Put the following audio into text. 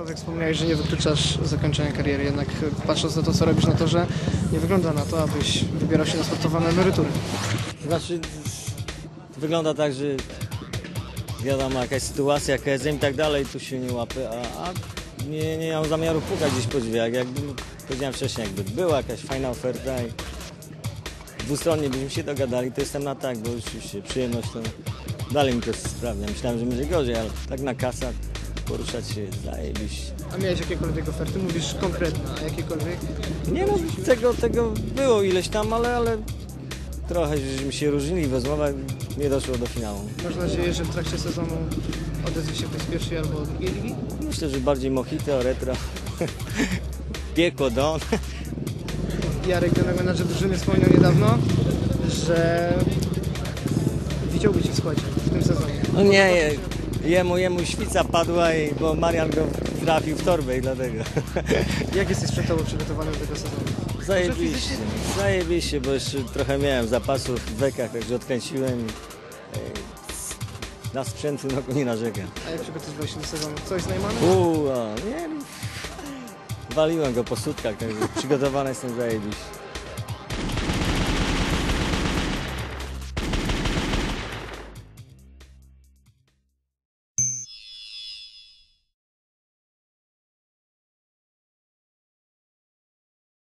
Sławek, wspomniałeś, że nie wykluczasz zakończenia kariery, jednak patrząc na to, co robisz na torze, nie wygląda na to, abyś wybierał się na sportowane emerytury. Znaczy, wygląda tak, że wiadomo, jakaś sytuacja, KSM i tak dalej, tu się nie łapy, a, a nie, nie mam zamiaru pukać gdzieś po drzwiach. Jakby, powiedziałem wcześniej, jakby była jakaś fajna oferta i dwustronnie byśmy się dogadali, to jestem na tak, bo oczywiście przyjemność to dalej mi to sprawia. Myślałem, że będzie gorzej, ale tak na kasach poruszać się zajebiście. A miałeś jakiekolwiek oferty? Mówisz konkretne, a jakiekolwiek? Nie no, tego, tego było ileś tam, ale, ale trochę żeśmy się różnili w rozmowach, nie doszło do finału. Masz nadzieję, że w trakcie sezonu odezwie się ktoś z pierwszej albo drugiej ligi? Myślę, że bardziej mojito, retro, piekło, don. Jarek, generalny menadżer drużyny, wspomniał niedawno, że widziałby Cię w składzie w tym sezonie. No nie, je- jemu, jemu świca padła, i, bo Marian go trafił w torbę i dlatego. Jak jesteś sprzętowo przygotowany do tego sezonu? Zajebiście, zajebiście, bo jeszcze trochę miałem zapasów w bekach, także odkręciłem. e, Na sprzętu no, nie narzekam. A jak przygotowywałeś się do sezonu? Coś z Najmanem? Uuu, nie Waliłem go po sutkach, także przygotowany jestem zajebiście.